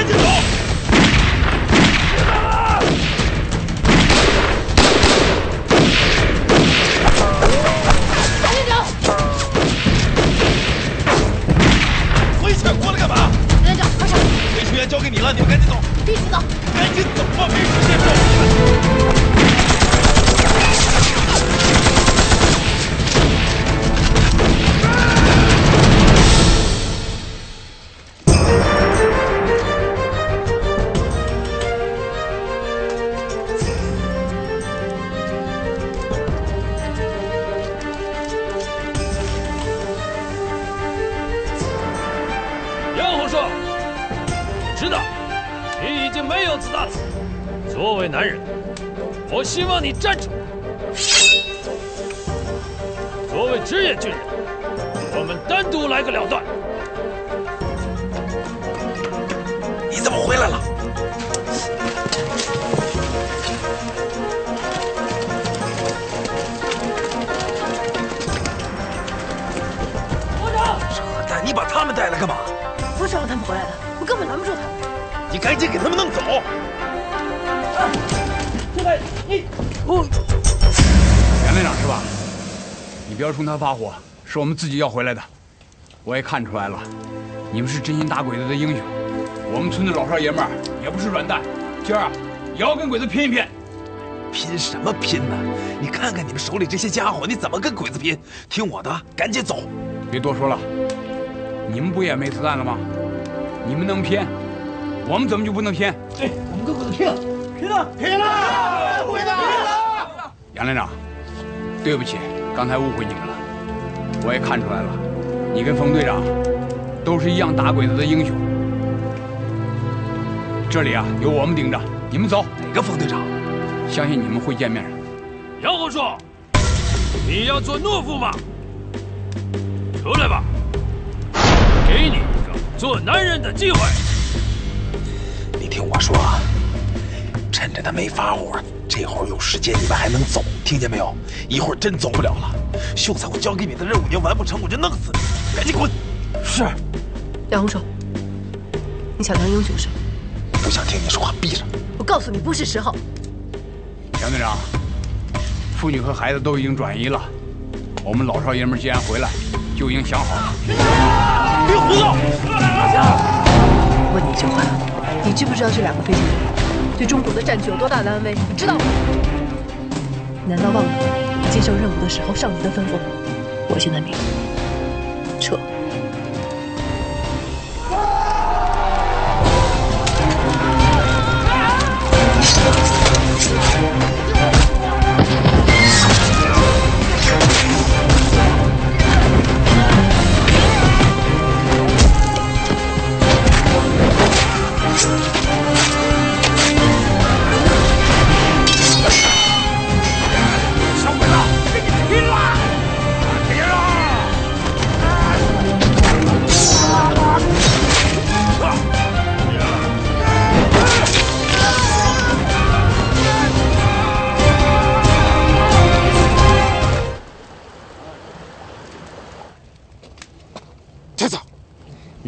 赶紧走！大连长，回去过来干嘛？连长，快上！飞行员交给你了，你们赶紧走，必须走。赶紧走！吧，没时间你已经没有子弹了。作为男人，我希望你站住。作为职业军人，我们单独来个了断。你怎么回来了？你赶紧给他们弄走！杨连长是吧？你不要冲他发火，是我们自己要回来的。我也看出来了，你们是真心打鬼子的英雄。我们村的老少爷们儿也不是软蛋，今儿啊也要跟鬼子拼一拼。拼什么拼呢？你看看你们手里这些家伙，你怎么跟鬼子拼？听我的，赶紧走！别多说了，你们不也没子弹了吗？你们能拼，我们怎么就不能拼对我们跟鬼子拼了拼了拼了？杨连长，对不起，刚才误会你们了。我也看出来了，你跟冯队长都是一样打鬼子的英雄。这里啊有我们顶着，你们走，哪个冯队长？相信你们会见面的。杨虎硕，你要做懦夫吗？出来吧，给你一个做男人的机会。你听我说，啊，趁着他没发火，这会儿有时间，你们还能走，听见没有？一会儿真走不了了，秀才，我交给你的任务你要完不成，我就弄死你！赶紧滚！是，杨红硕，你想当英雄是吗？不想听你说话，闭上。我告诉你，不是时候。杨队长，妇女和孩子都已经转移了，我们老少爷们既然回来，就已经想好了。别胡闹！问你一句话，你知不知道这两个飞行员对中国的战局有多大的安危？你知道吗？难道忘了接受任务的时候上级的吩咐？我现在明白，撤。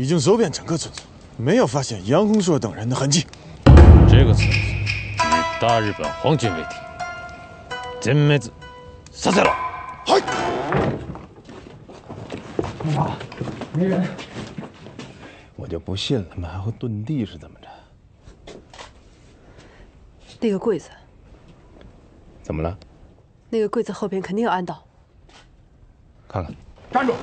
已经搜遍整个村子，没有发现杨洪硕等人的痕迹。这个村子大日本皇军为敌，全灭させろ！嗨，我就不信了，他们还会遁地是怎么着？那个柜子，怎么了？那个柜子后边肯定有暗道。看看。站住！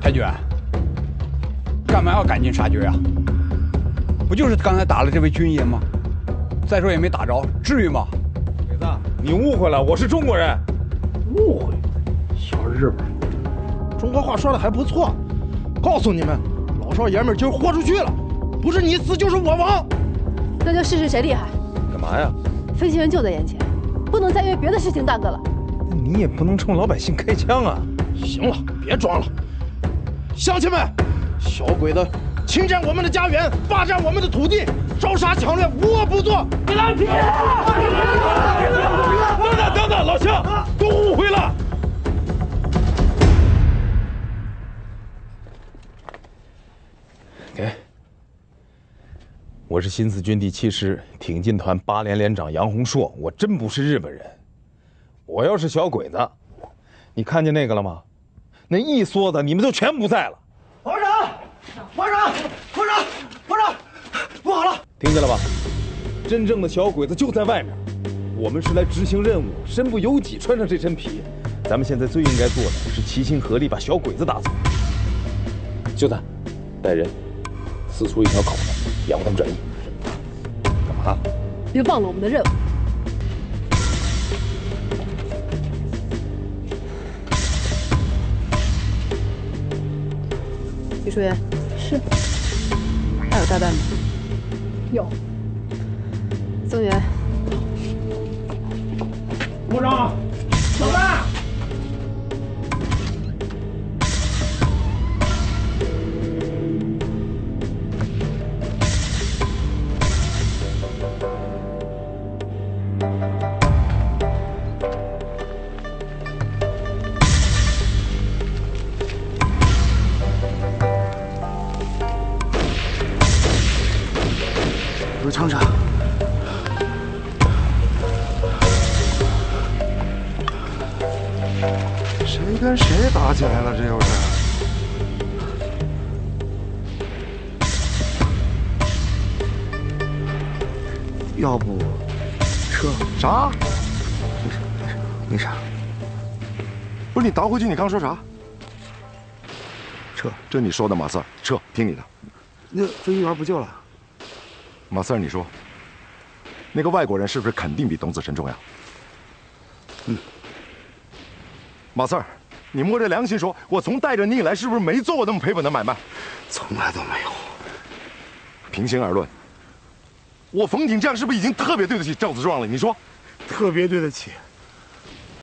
太君，干嘛要赶尽杀绝呀、不就是刚才打了这位军爷吗？再说也没打着，至于吗？鬼子，你误会了，我是中国人。误会，小日本，中国话说的还不错。告诉你们，老少爷们今儿豁出去了，不是你死就是我亡。那就试试谁厉害。干嘛呀？飞行员就在眼前，不能再因为别的事情耽搁了。你也不能冲老百姓开枪啊！行了，别装了，乡亲们，小鬼子侵占我们的家园，霸占我们的土地，烧杀抢掠，无恶不作。你来皮！等等等等，是新四军第七师挺进团八连连长杨洪硕，我真不是日本人。我要是小鬼子，你看见那个了吗？那一梭子你们就全不在了。皇上，皇上，皇上，皇上，不好了！听见了吧？真正的小鬼子就在外面，我们是来执行任务，身不由己穿上这身皮。咱们现在最应该做的是齐心合力把小鬼子打走。秀才，带人撕出一条口子，掩护他们转移。别忘了我们的任务。李淑媛，是。还有炸弹吗？有。增援。部长，谁跟谁打起来了？这又是？要不撤？啥？没事，没事，没啥。不是你倒回去，你刚说啥？撤！这你说的，马四儿，撤，听你的。那飞行员不救了？马四儿，你说，那个外国人是不是肯定比董子辰重要？嗯。马四儿，你摸着良心说，我从带着你以来，是不是没做过那么赔本的买卖？从来都没有。平心而论，我冯景这样是不是已经特别对得起赵子壮了？你说，特别对得起。